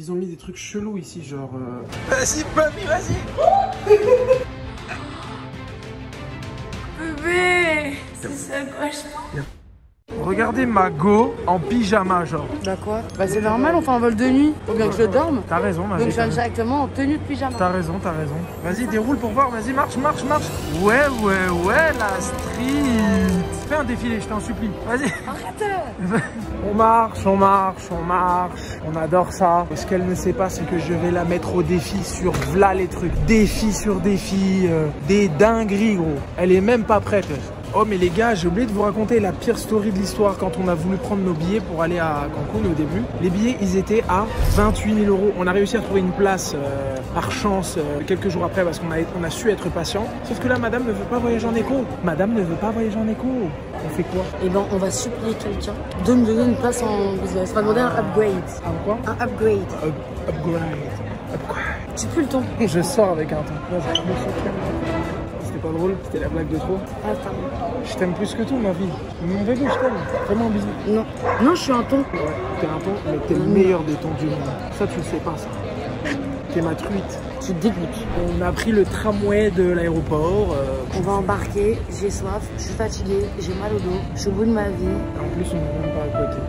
Ils ont mis des trucs chelous ici, genre. euh, Vas-y, mamie, vas-y. Bébé C'est un cauchemar. Regardez ma go en pyjama, genre. Bah quoi Bah c'est normal, on fait un vol de nuit. Faut bien que je dorme. T'as raison, ma Donc je viens directement en tenue de pyjama. T'as raison, t'as raison. Vas-y, déroule pour voir. Vas-y, marche, marche, marche. Ouais, ouais, ouais, la street. Fais un défilé, je t'en supplie. Vas-y. Arrête On marche, on marche, on marche. On adore ça. Ce qu'elle ne sait pas, c'est que je vais la mettre au défi sur v'là les trucs. Défi sur défi. euh, des dingueries, gros. Elle est même pas prête. Oh mais les gars, j'ai oublié de vous raconter la pire story de l'histoire quand on a voulu prendre nos billets pour aller à Cancun au début. Les billets, ils étaient à 28 000 euros. On a réussi à trouver une place euh, par chance euh, quelques jours après parce qu'on a, on a su être patient. Sauf que là, madame ne veut pas voyager en éco. Madame ne veut pas voyager en éco. On fait quoi? Et ben on va supplier quelqu'un de me donner une place en business. On va demander un upgrade. Un quoi? Un upgrade. Up- Upgrade. Upgrade. J'ai plus le temps. Je sors avec un ton. Pas drôle, c'était la blague de trop. Je t'aime plus que tout, ma vie. Mon bébé, je t'aime. Vraiment un bisou. Non. Non, je suis un ton. Ouais, t'es un ton, mais t'es le meilleur des tons du monde. Ça, tu le sais pas, ça. T'es ma truite. Tu te dégoûtes. On a pris le tramway de l'aéroport. euh, On va embarquer, j'ai soif, je suis fatiguée, j'ai mal au dos, je suis au bout de ma vie. en plus, on n'est même pas à côté.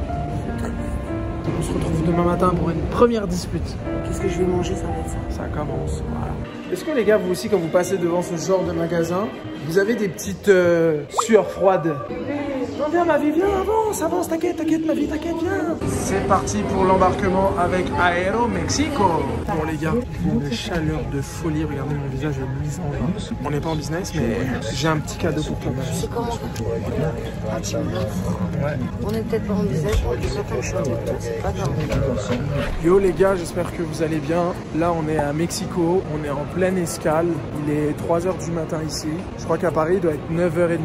Se retrouve demain matin pour une première dispute. Qu'est-ce que je vais manger, ça va être ça. Ça commence, voilà. Est-ce que les gars, vous aussi, quand vous passez devant ce genre de magasin, vous avez des petites euh, sueurs froides? Non, viens, ma vie, viens, avance, avance, t'inquiète, t'inquiète, ma vie, t'inquiète, viens. C'est parti pour l'embarquement avec Aero Mexico. Bon, les gars, une chaleur de folie. Regardez, mon visage est luisant là. On n'est pas en business, mais j'ai un petit cadeau pour toi. Sais comment. On est peut-être pas en business, je suis toi, c'est pas grave. Yo les gars, j'espère que vous allez bien. Là, on est à Mexico, on est en pleine escale. Il est 3h du matin ici. Je crois qu'à Paris, il doit être 9h30.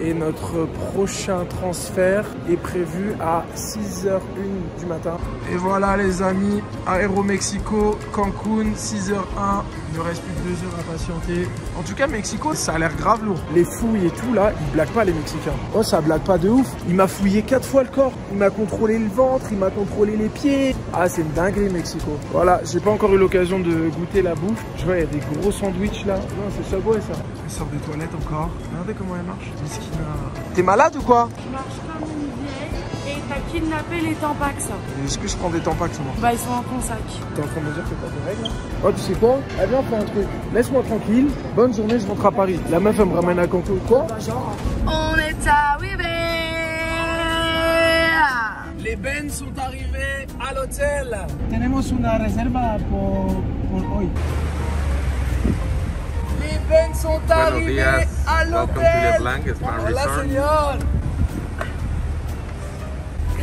Et notre prochain transfert est prévu à 6h01 du matin. Et voilà les amis, Aéro Mexico, Cancun, 6h01. Il ne reste plus que 2 heures à patienter. En tout cas, Mexico, ça a l'air grave lourd. Les fouilles et tout là, ils blaguent pas les Mexicains. Oh, ça blague pas de ouf. Il m'a fouillé 4 fois le corps. Il m'a contrôlé le ventre, il m'a contrôlé les pieds. Ah, c'est une dinguerie Mexico. Voilà, j'ai pas encore eu l'occasion de goûter la bouffe. Je vois, il y a des gros sandwichs là. Non, c'est Subway ça. Elle sort des toilettes encore. Regardez comment elle marche. T'es malade ou quoi? Kidnappé les tampax. Est-ce que je prends des tampax moi? Bah ils sont en consac. T'es en train de me dire que t'as des règles là Oh, tu sais quoi? Eh bien, on fait un truc. Laisse-moi tranquille. Bonne journée, je rentre à Paris. La meuf, elle me ramène à Cancun. Quoi? On est arrivé Les bennes sont arrivés à l'hôtel. Tenemos una reserva pour, pour hoy. Les bennes sont arrivés à l'hôtel. Hola, señor.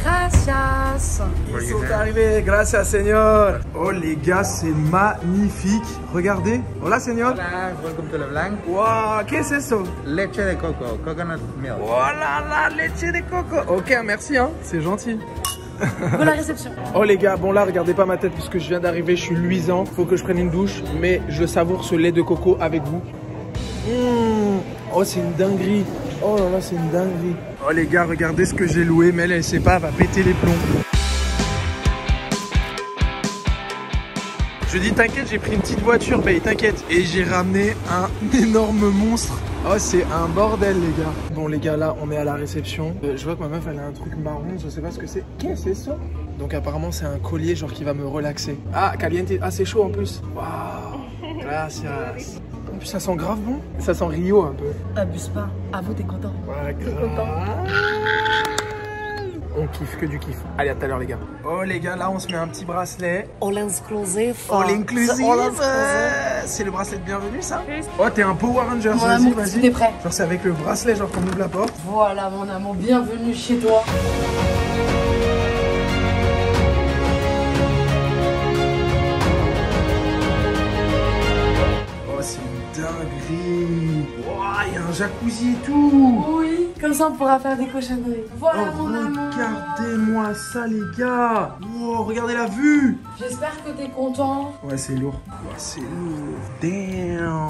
Gracias. Ils you sont arrivés, gracias, señor. Oh, les gars, c'est magnifique. Regardez. Hola, señor. Hola, welcome to Le Blanc. Wow, ¿qué es eso? Leche de coco, coconut milk. Oh là là, leche de coco. Ok, merci, hein. C'est gentil. Pour la réception. Oh les gars, bon là regardez pas ma tête parce que je viens d'arriver, je suis luisant, faut que je prenne une douche, mais je savoure ce lait de coco avec vous. Mmh. Oh c'est une dinguerie, oh là là c'est une dinguerie. Oh les gars, regardez ce que j'ai loué, mais elle, elle sait pas, elle va péter les plombs. Je dis t'inquiète, j'ai pris une petite voiture, bah t'inquiète. Et j'ai ramené un énorme monstre. Oh c'est un bordel les gars. Bon les gars là on est à la réception. Euh, je vois que ma meuf elle a un truc marron, je sais pas ce que c'est. Qu'est-ce que c'est ça? Donc apparemment c'est un collier genre qui va me relaxer. Ah caliente, ah c'est chaud en plus. Waouh, gracias. En plus ça sent grave bon. Ça sent Rio un peu. Abuse pas. À vous, t'es content. Ouais, grave. On kiffe que du kiff. Allez à tout à l'heure les gars. Oh les gars là on se met un petit bracelet. All inclusive. All inclusive C'est le bracelet de bienvenue ça Oh t'es un Power Ranger, vas-y vas-y. t'es prêt Genre c'est avec le bracelet genre qu'on ouvre la porte. Voilà, mon amour, bienvenue chez toi. Jacuzzi et tout Oui. Comme ça, on pourra faire des cochonneries. Voilà Oh, mon amour. regardez-moi ça, les gars. Wow, regardez la vue. J'espère que t'es content. Ouais, c'est lourd. Ouais, c'est lourd. Damn.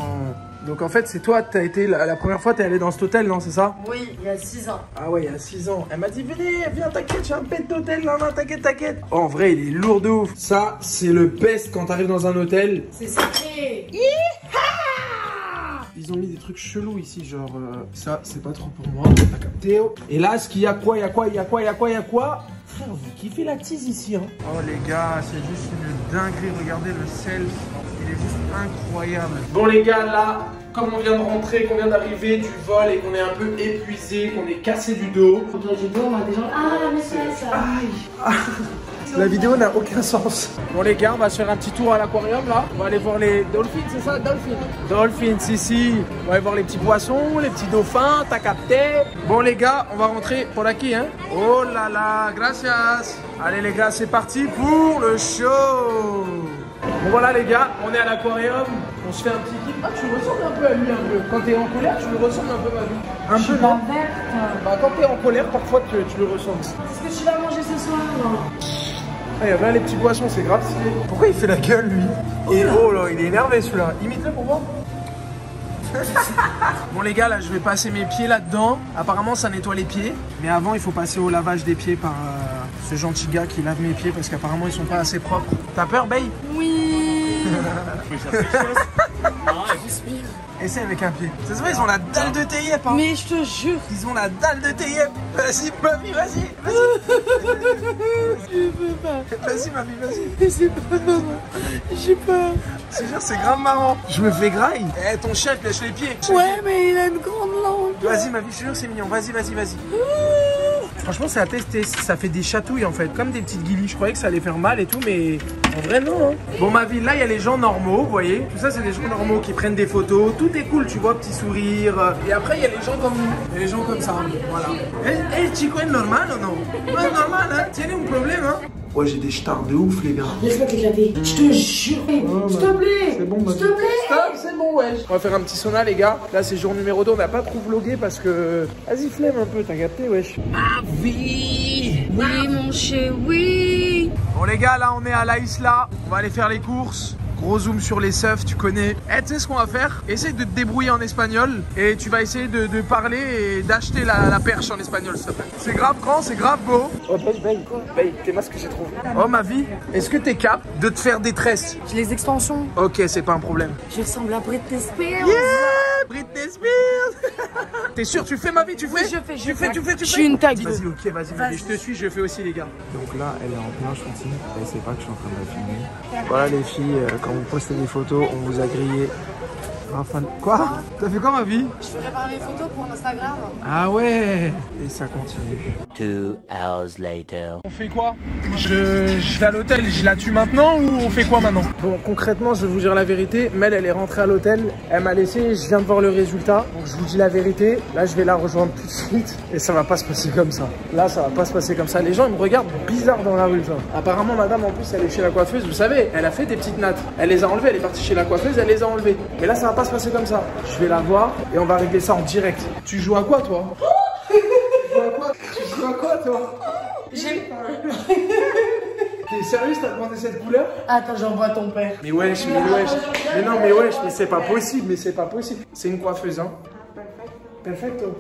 Donc en fait, c'est toi, t'as été la, la première fois, t'es allé dans cet hôtel, non, c'est ça? Oui, il y a 6 ans. Ah ouais, il y a 6 ans. Elle m'a dit, venez, viens, t'inquiète, j'ai un pet d'hôtel, non, non, t'inquiète, t'inquiète. Oh, en vrai, il est lourd de ouf. Ça, c'est le best quand t'arrives dans un hôtel. C'est sacré. Ils ont mis des trucs chelous ici, genre euh, ça, c'est pas trop pour moi. T'as capté oh. Et là, ce qu'il y a quoi, il y a quoi, il y a quoi, il y a quoi, il y a quoi? Frère, vous kiffez la tease ici, hein Oh les gars, c'est juste une dinguerie. Regardez le self, il est juste incroyable. Bon les gars, là, comme on vient de rentrer, qu'on vient d'arriver du vol et qu'on est un peu épuisé, qu'on est cassé du dos. Quand on a du dos, on a des gens. Ah, la maîtresse. Aïe La vidéo n'a aucun sens. Bon les gars, on va se faire un petit tour à l'aquarium là. On va aller voir les dolphins, c'est ça Dolphins? Dolphins ici. On va aller voir les petits poissons, les petits dauphins, t'as capté Bon les gars, on va rentrer pour la quille hein. Oh là là, gracias Allez les gars, c'est parti pour le show Bon voilà les gars, on est à l'aquarium. On se fait un petit kiff. Ah tu ressembles un peu à lui un peu. Quand t'es en colère, tu lui ressembles un peu à lui. Un Je suis peu pas non? verte. Bah quand t'es en colère, parfois tu, tu lui ressembles. Qu'est-ce que tu vas manger ce soir Ah, il y a bien les petits poissons, c'est grave stylé. Pourquoi il fait la gueule, lui Et oh là, il est énervé celui-là. Imite-le pour voir. bon les gars, là je vais passer mes pieds là-dedans. Apparemment ça nettoie les pieds. Mais avant il faut passer au lavage des pieds par euh, ce gentil gars qui lave mes pieds parce qu'apparemment ils sont pas assez propres. T'as peur, Bay Oui. Essaye avec un pied. Ça se voit, ils ont la dalle de TIEP. Hein. Mais je te jure. Ils ont la dalle de TIEP. Vas-y, mamie, vas-y. Vas-y. Je peux pas. Vas-y, mamie, vas-y. Mais c'est pas maman. J'ai peur. C'est sûr, c'est grave marrant. Je me fais graille. Eh, ton chef, lèche les pieds. Ouais, mais il a une grande langue. Vas-y, ma vie, je te jure, c'est mignon. Vas-y, vas-y, vas-y. Franchement, c'est à tester. Ça fait des chatouilles en fait, comme des petites guillis. Je croyais que ça allait faire mal et tout, mais en vrai, non. hein. Bon, ma ville, là, il y a les gens normaux, vous voyez. Tout ça, c'est des gens normaux qui prennent des photos. Tout est cool, tu vois, petit sourire. Et après, il y a les gens comme nous. Les gens comme ça. Voilà. Eh, eh, chico, es normal ou non? Ouais, normal, hein. Tiens, un problème, hein. Ouais, j'ai des stars de ouf, les gars. Laisse-moi t'éclater. Je te jure. S'il te plaît. C'est bon, ma S'il te plaît. Stop, c'est bon, wesh. On va faire un petit sauna, les gars. Là, c'est jour numéro 2. On n'a pas trop vlogué parce que. Vas-y, flemme un peu, t'as capté, wesh. Ah, oui Oui, mon chéri. Bon, les gars, là, on est à la Isla. On va aller faire les courses. Gros zoom sur les seufs, tu connais. Eh, tu sais ce qu'on va faire? Essaye de te débrouiller en espagnol et tu vas essayer de, de parler et d'acheter la, la perche en espagnol, s'il te plaît. C'est grave grand, c'est grave beau. Oh, Baye, Baye, Baye, t'es masque que j'ai trouvé. Oh, ma vie, est-ce que t'es cap de te faire des tresses? J'ai les extensions. Ok, c'est pas un problème. Je ressemble à Britney Spears. Yeah Britney Spears T'es sûr, tu fais ma vie, tu fais je fais, je tu fais, fais. tu fais, tu Je fais suis une tag. Vas-y, ok, vas-y, vas-y, je te suis, je fais aussi les gars. Donc là, elle est en plein shooting. Elle sait pas que je suis en train de la filmer. Voilà les filles, euh, quand vous postez des photos, on vous a grillé. Enfin, quoi T'as fait quoi ma vie Je pas mes photos pour Instagram. Ah ouais Et ça continue. Two hours later. On fait quoi je, je vais à l'hôtel, je la tue maintenant ou on fait quoi maintenant Bon, concrètement, je vais vous dire la vérité. Mel, elle est rentrée à l'hôtel. Elle m'a laissé, je viens de voir le résultat. Donc, je vous dis la vérité. Là, je vais la rejoindre tout de suite. Et ça va pas se passer comme ça. Là, ça va pas se passer comme ça. Les gens, ils me regardent bizarre dans la rue. Apparemment, madame, en plus, elle est chez la coiffeuse. Vous savez, elle a fait des petites nattes. Elle les a enlevées. Elle est partie chez la coiffeuse, elle les a enlevées. Mais là, ça va pas se passer comme ça. Je vais la voir et on va régler ça en direct. Tu joues à quoi, toi? Tu joues à quoi? Tu joues à quoi, toi? J'ai T'es sérieuse, t'as demandé cette couleur? Attends, j'envoie ton père. Mais wesh, mais wesh. Mais non, mais wesh, mais c'est pas possible, mais c'est pas possible. C'est une coiffeuse, hein. Perfecto.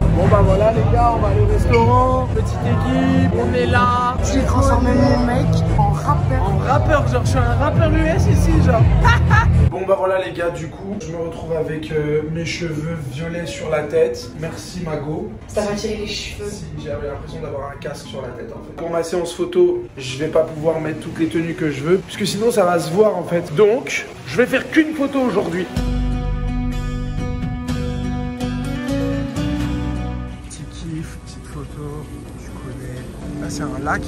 Bon bah voilà les gars, on va aller au restaurant, petite équipe, on est là. J'ai transformé mon mec rappeur. En rappeur, genre je suis un rappeur US ici, genre. bon bah voilà les gars, du coup, je me retrouve avec euh, mes cheveux violets sur la tête. Merci Mago. Ça va tirer les cheveux. Si, j'avais l'impression d'avoir un casque sur la tête en fait. Pour ma séance photo, je vais pas pouvoir mettre toutes les tenues que je veux, puisque sinon ça va se voir en fait. Donc, je vais faire qu'une photo aujourd'hui. Petit kiff, petite photo, tu connais. Là c'est un lac,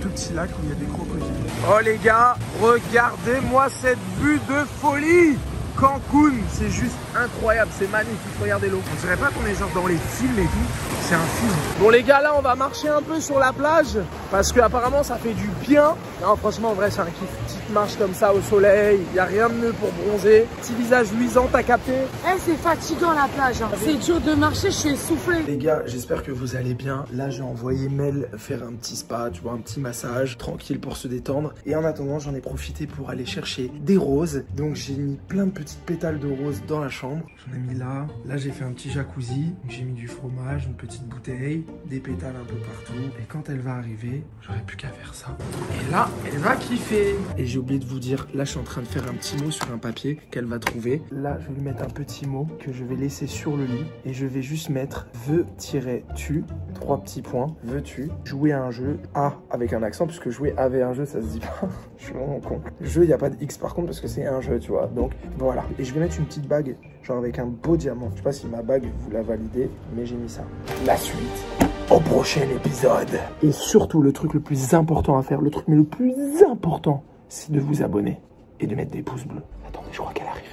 tout petit lac où il y a des crocodiles. Oh les gars, regardez-moi cette vue de folie Cancun, c'est juste incroyable, c'est magnifique, regardez l'eau. On dirait pas qu'on est genre dans les films et tout, c'est un film. Bon les gars, là on va marcher un peu sur la plage. Parce que apparemment ça fait du bien. Non, franchement, en vrai, c'est un kiff. Petite marche comme ça au soleil. Il y a rien de mieux pour bronzer. Petit visage luisant, t'as capté Eh, c'est fatigant la plage. hein. C'est dur de marcher, je suis essoufflée. Les gars, j'espère que vous allez bien. Là, j'ai envoyé Mel faire un petit spa, tu vois, un petit massage, tranquille pour se détendre. Et en attendant, j'en ai profité pour aller chercher des roses. Donc, j'ai mis plein de petites pétales de roses dans la chambre. J'en ai mis là. Là, j'ai fait un petit jacuzzi. J'ai mis du fromage, une petite bouteille, des pétales un peu partout. Et quand elle va arriver, j'aurais plus qu'à faire ça. Et là, elle va kiffer. Et j'ai oublié de vous dire, là, je suis en train de faire un petit mot sur un papier qu'elle va trouver. Là, je vais lui mettre un petit mot que je vais laisser sur le lit. Et je vais juste mettre veux-tu, trois petits points, veux-tu jouer à un jeu A avec un accent, puisque jouer avec un jeu, ça se dit pas. je suis vraiment con. Jeu, il n'y a pas de X par contre, parce que c'est un jeu, tu vois. Donc, voilà. Et je vais mettre une petite bague, genre avec un beau diamant. Je sais pas si ma bague, vous la validez, mais j'ai mis ça. La suite au prochain épisode. Et surtout, le truc le plus important à faire, le truc mais le plus important, c'est de vous abonner et de mettre des pouces bleus. Attendez, je crois qu'elle arrive.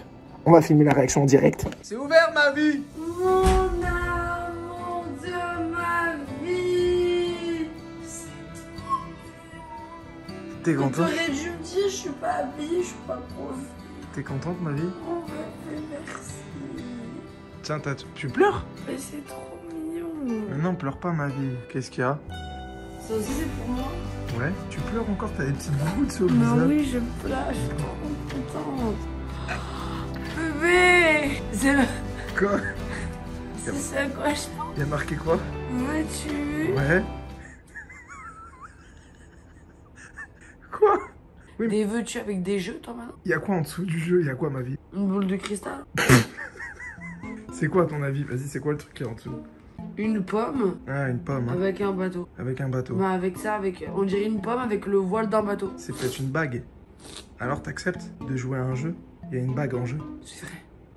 On va filmer la réaction en direct. C'est ouvert ma vie Mon amour de ma vie. T'es contente T'aurais dû me dire, je suis pas habillée, je suis pas prof. T'es contente, ma vie Oh, merci. Tiens, t'as- tu pleures? Mais c'est trop. Mais non, pleure pas, ma vie. Qu'est-ce qu'il y a Ça aussi, c'est pour moi. Ouais Tu pleures encore T'as des petites gouttes sur le Mais visage oui, je pleure, je suis trop contente. Bébé C'est le... Quoi C'est ce à quoi je pense. Il y a marqué quoi Vois-tu? Ouais. quoi Des veux-tu avec des jeux, toi, maintenant? Il y a quoi en dessous du jeu? Il y a quoi, ma vie? Une boule de cristal? C'est quoi, à ton avis? Vas-y, c'est quoi le truc qui est en dessous? Une pomme Ah, une pomme, hein, avec un bateau. avec un bateau. Bah, avec ça, avec... on dirait une pomme avec le voile d'un bateau. C'est peut-être une bague. Alors, t'acceptes de jouer à un jeu? Il y a une bague en jeu. C'est vrai.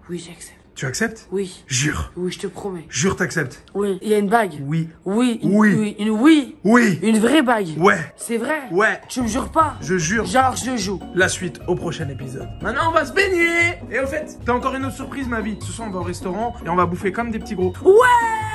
Oui, j'accepte. Tu acceptes? Oui. Jure. Oui, je te promets. Jure, t'acceptes? Oui. Il y a une bague? Oui. Oui. Une, Oui. Une oui. Oui. Une vraie bague? Ouais. C'est vrai? Ouais. Tu me jures pas? Je jure. Genre, je joue. La suite au prochain épisode. Maintenant, on va se baigner. Et au fait, t'as encore une autre surprise, ma vie. Ce soir, on va au restaurant et on va bouffer comme des petits gros. Ouais